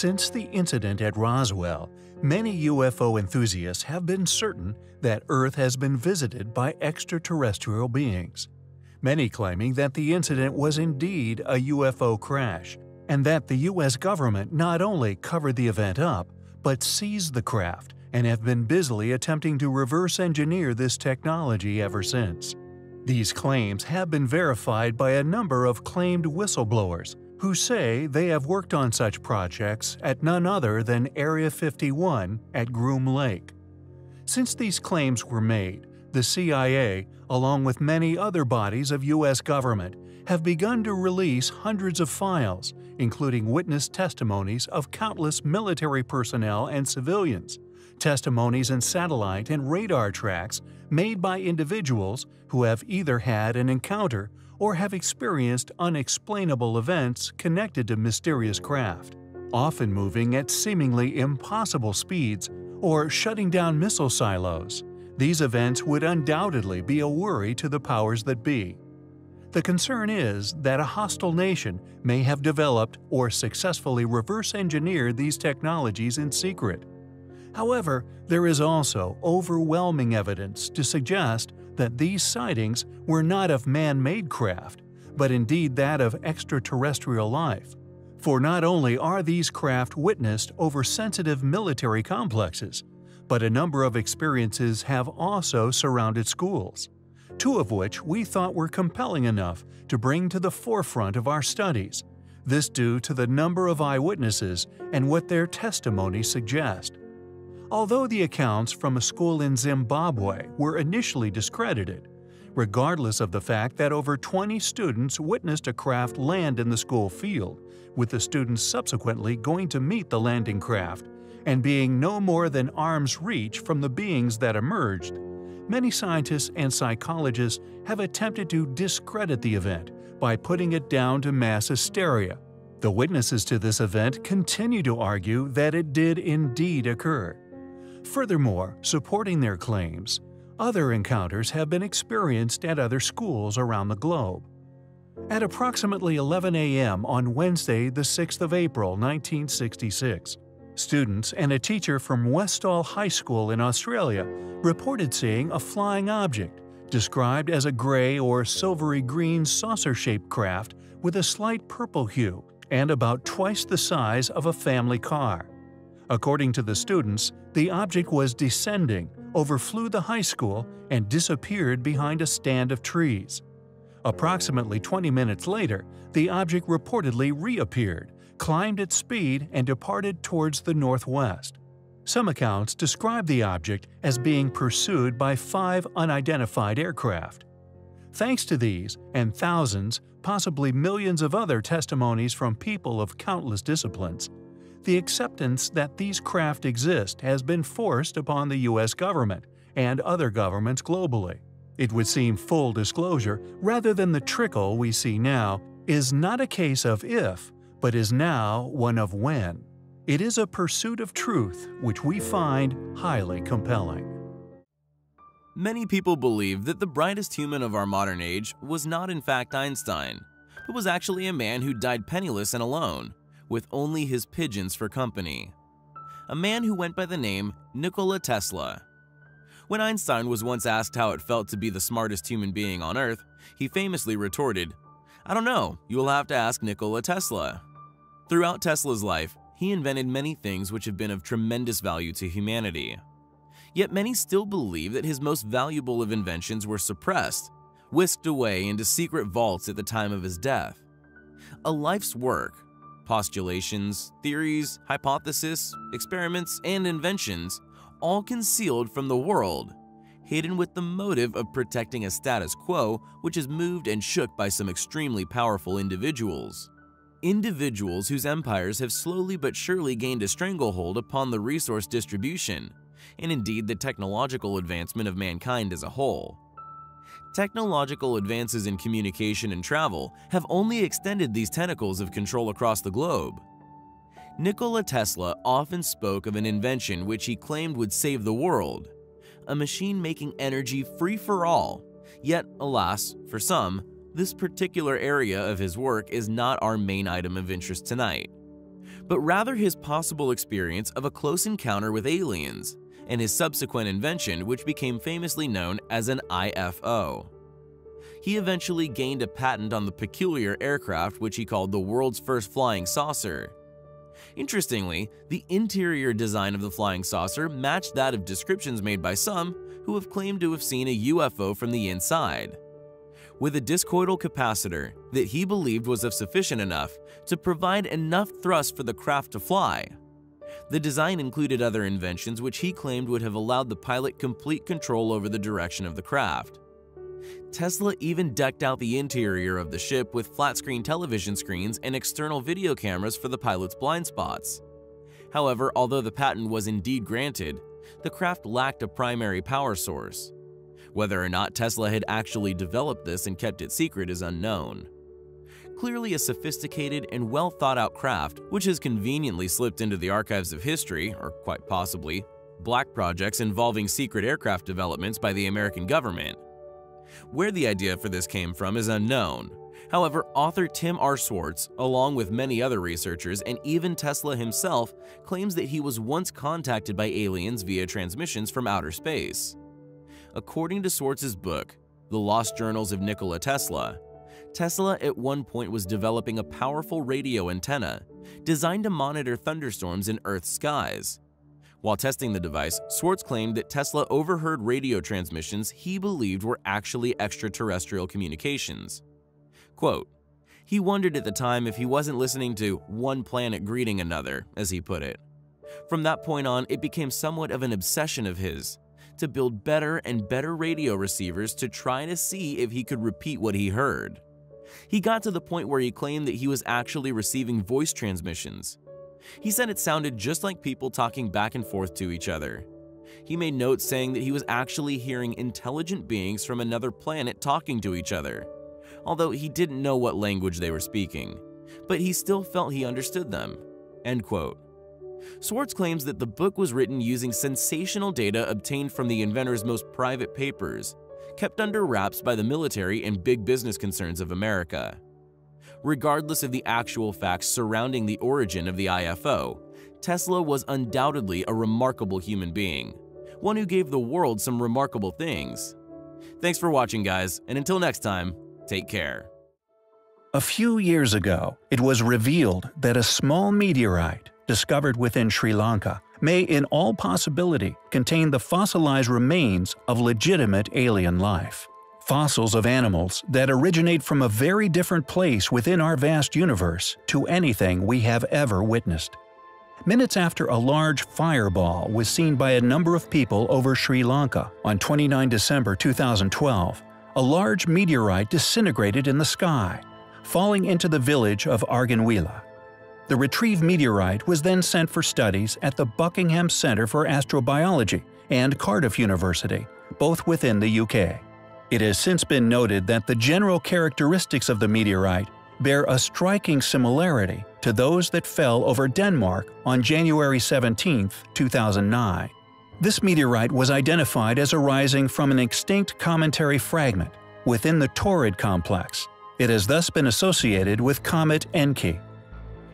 Since the incident at Roswell, many UFO enthusiasts have been certain that Earth has been visited by extraterrestrial beings. Many claiming that the incident was indeed a UFO crash, and that the US government not only covered the event up, but seized the craft and have been busily attempting to reverse engineer this technology ever since. These claims have been verified by a number of claimed whistleblowers who say they have worked on such projects at none other than Area 51 at Groom Lake. Since these claims were made, the CIA, along with many other bodies of U.S. government, have begun to release hundreds of files, including witness testimonies of countless military personnel and civilians, testimonies and satellite and radar tracks made by individuals who have either had an encounter or have experienced unexplainable events connected to mysterious craft, often moving at seemingly impossible speeds or shutting down missile silos. These events would undoubtedly be a worry to the powers that be. The concern is that a hostile nation may have developed or successfully reverse engineered these technologies in secret, However, there is also overwhelming evidence to suggest that these sightings were not of man-made craft, but indeed that of extraterrestrial life. For not only are these craft witnessed over sensitive military complexes, but a number of experiences have also surrounded schools, two of which we thought were compelling enough to bring to the forefront of our studies, this due to the number of eyewitnesses and what their testimony suggest. Although the accounts from a school in Zimbabwe were initially discredited, regardless of the fact that over 20 students witnessed a craft land in the school field, with the students subsequently going to meet the landing craft and being no more than arm's reach from the beings that emerged, many scientists and psychologists have attempted to discredit the event by putting it down to mass hysteria. The witnesses to this event continue to argue that it did indeed occur. Furthermore, supporting their claims, other encounters have been experienced at other schools around the globe. At approximately 11 a.m. on Wednesday, the 6th of April, 1966, students and a teacher from Westall High School in Australia reported seeing a flying object, described as a gray or silvery green saucer-shaped craft with a slight purple hue and about twice the size of a family car. According to the students, the object was descending, overflew the high school, and disappeared behind a stand of trees. Approximately 20 minutes later, the object reportedly reappeared, climbed at speed, and departed towards the northwest. Some accounts describe the object as being pursued by five unidentified aircraft. Thanks to these, and thousands, possibly millions of other testimonies from people of countless disciplines, the acceptance that these craft exist has been forced upon the U.S. government and other governments globally. It would seem full disclosure, rather than the trickle we see now, is not a case of if, but is now one of when. It is a pursuit of truth which we find highly compelling. Many people believe that the brightest human of our modern age was not in fact Einstein, but was actually a man who died penniless and alone, with only his pigeons for company. A man who went by the name Nikola Tesla. When Einstein was once asked how it felt to be the smartest human being on Earth, he famously retorted, I don't know, you will have to ask Nikola Tesla. Throughout Tesla's life, he invented many things which have been of tremendous value to humanity. Yet many still believe that his most valuable of inventions were suppressed, whisked away into secret vaults at the time of his death. A life's work, postulations, theories, hypotheses, experiments, and inventions, all concealed from the world, hidden with the motive of protecting a status quo which is moved and shook by some extremely powerful individuals. Individuals whose empires have slowly but surely gained a stranglehold upon the resource distribution, and indeed the technological advancement of mankind as a whole. Technological advances in communication and travel have only extended these tentacles of control across the globe. Nikola Tesla often spoke of an invention which he claimed would save the world, a machine making energy free for all. Yet, alas, for some, this particular area of his work is not our main item of interest tonight. but rather his possible experience of a close encounter with aliens and his subsequent invention, which became famously known as an IFO. He eventually gained a patent on the peculiar aircraft which he called the world's first flying saucer. Interestingly, the interior design of the flying saucer matched that of descriptions made by some who have claimed to have seen a UFO from the inside. With a discoidal capacitor that he believed was of sufficient enough to provide enough thrust for the craft to fly. The design included other inventions which he claimed would have allowed the pilot complete control over the direction of the craft. Tesla even decked out the interior of the ship with flat-screen television screens and external video cameras for the pilot's blind spots. However, although the patent was indeed granted, the craft lacked a primary power source. Whether or not Tesla had actually developed this and kept it secret is unknown. Clearly a sophisticated and well thought out craft, which has conveniently slipped into the archives of history, or quite possibly, black projects involving secret aircraft developments by the American government. Where the idea for this came from is unknown. However, author Tim R. Swartz, along with many other researchers and even Tesla himself, claims that he was once contacted by aliens via transmissions from outer space. According to Swartz's book, The Lost Journals of Nikola Tesla, Tesla at one point was developing a powerful radio antenna designed to monitor thunderstorms in Earth's skies. While testing the device, Swartz claimed that Tesla overheard radio transmissions he believed were actually extraterrestrial communications. Quote, he wondered at the time if he wasn't listening to one planet greeting another, as he put it. From that point on, it became somewhat of an obsession of his to build better and better radio receivers to try to see if he could repeat what he heard. He got to the point where he claimed that he was actually receiving voice transmissions, he said it sounded just like people talking back and forth to each other. He made notes saying that he was actually hearing intelligent beings from another planet talking to each other, although he didn't know what language they were speaking, but he still felt he understood them. End quote. Swartz claims that the book was written using sensational data obtained from the inventor's most private papers, kept under wraps by the military and big business concerns of America regardless of the actual facts surrounding the origin of the IFO. Tesla was undoubtedly a remarkable human being, one who gave the world some remarkable things. Thanks for watching, guys, and until next time, take care. A few years ago, it was revealed that a small meteorite discovered within Sri Lanka may in all possibility contain the fossilized remains of legitimate alien life fossils of animals that originate from a very different place within our vast universe to anything we have ever witnessed. Minutes after a large fireball was seen by a number of people over Sri Lanka on 29 December 2012, a large meteorite disintegrated in the sky, falling into the village of Arganwila. The retrieved meteorite was then sent for studies at the Buckingham Centre for Astrobiology and Cardiff University, both within the UK. It has since been noted that the general characteristics of the meteorite bear a striking similarity to those that fell over Denmark on January 17, 2009. This meteorite was identified as arising from an extinct cometary fragment within the Taurid complex. It has thus been associated with Comet Encke.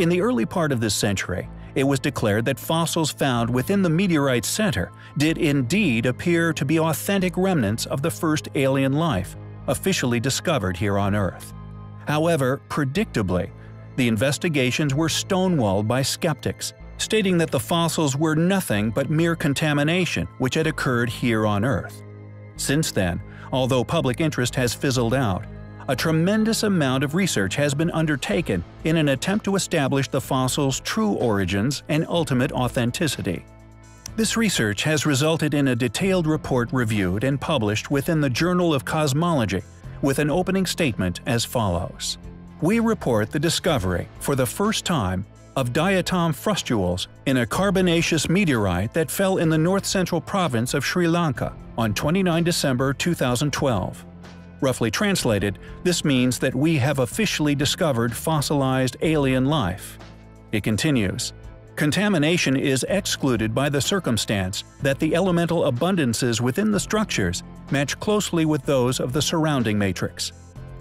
In the early part of this century, it was declared that fossils found within the meteorite's center did indeed appear to be authentic remnants of the first alien life, officially discovered here on Earth. However, predictably, the investigations were stonewalled by skeptics, stating that the fossils were nothing but mere contamination which had occurred here on Earth. Since then, although public interest has fizzled out, a tremendous amount of research has been undertaken in an attempt to establish the fossil's true origins and ultimate authenticity. This research has resulted in a detailed report reviewed and published within the Journal of Cosmology, with an opening statement as follows. We report the discovery, for the first time, of diatom frustules in a carbonaceous meteorite that fell in the north-central province of Sri Lanka on 29 December 2012. Roughly translated, this means that we have officially discovered fossilized alien life. It continues, Contamination is excluded by the circumstance that the elemental abundances within the structures match closely with those of the surrounding matrix.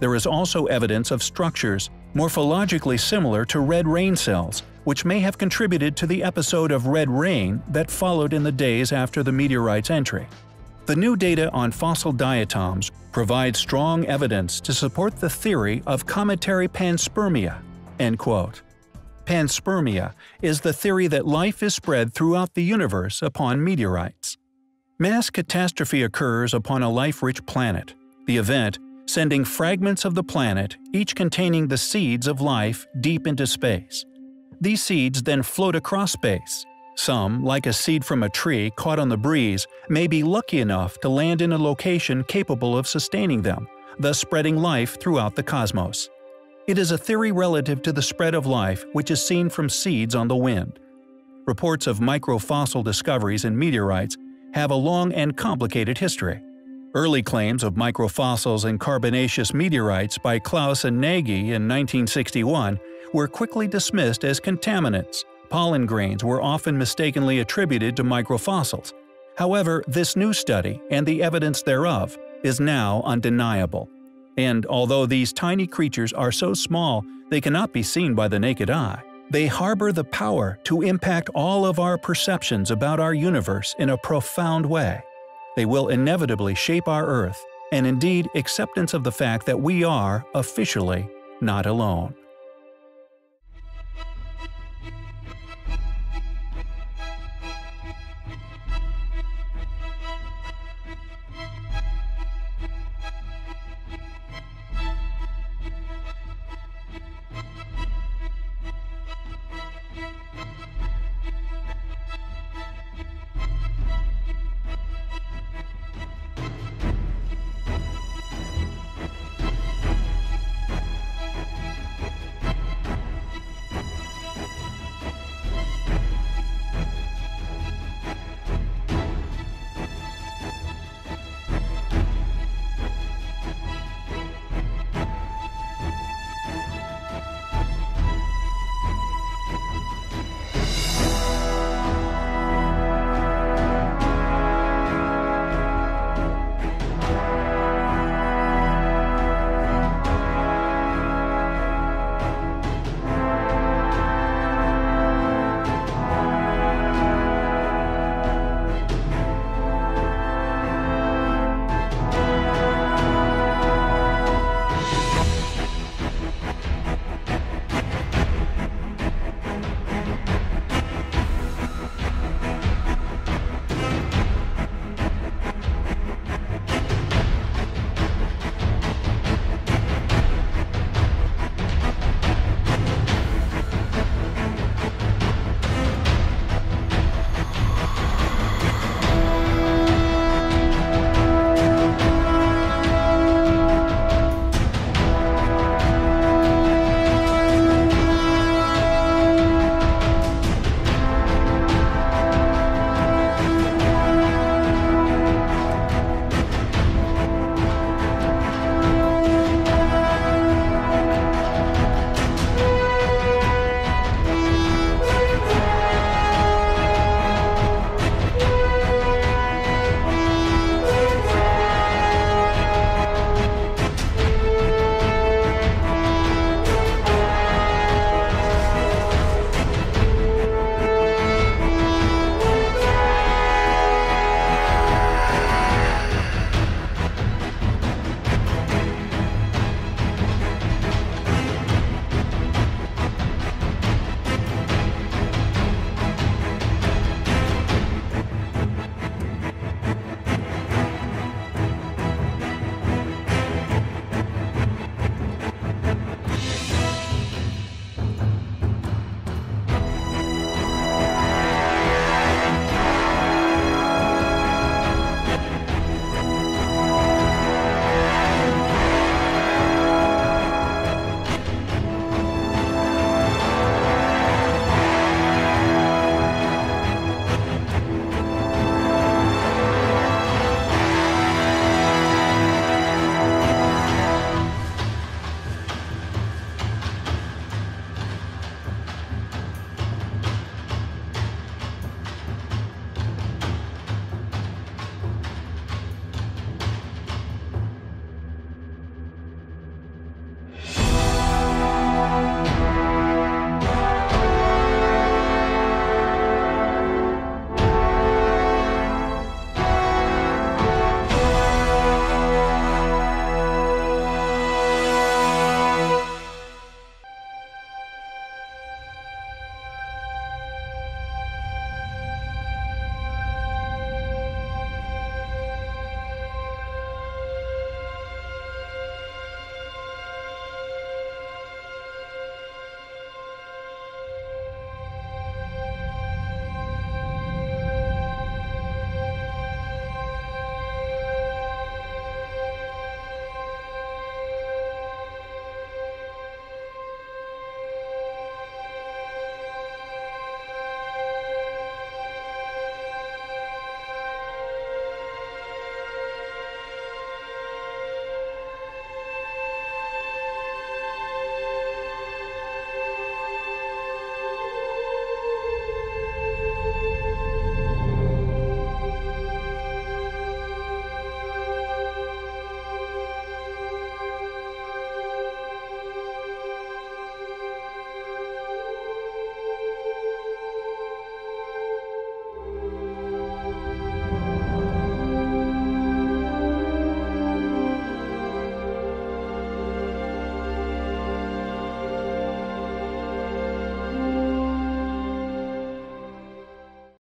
There is also evidence of structures morphologically similar to red rain cells which may have contributed to the episode of red rain that followed in the days after the meteorite's entry. The new data on fossil diatoms provides strong evidence to support the theory of cometary panspermia. End quote. Panspermia is the theory that life is spread throughout the universe upon meteorites. Mass catastrophe occurs upon a life-rich planet. The event, sending fragments of the planet, each containing the seeds of life, deep into space. These seeds then float across space. Some, like a seed from a tree caught on the breeze, may be lucky enough to land in a location capable of sustaining them, thus spreading life throughout the cosmos. It is a theory relative to the spread of life which is seen from seeds on the wind. Reports of microfossil discoveries in meteorites have a long and complicated history. Early claims of microfossils in carbonaceous meteorites by Claus and Nagy in 1961 were quickly dismissed as contaminants. Pollen grains were often mistakenly attributed to microfossils. However, this new study, and the evidence thereof, is now undeniable. And although these tiny creatures are so small they cannot be seen by the naked eye, they harbor the power to impact all of our perceptions about our universe in a profound way. They will inevitably shape our Earth, and indeed acceptance of the fact that we are, officially, not alone.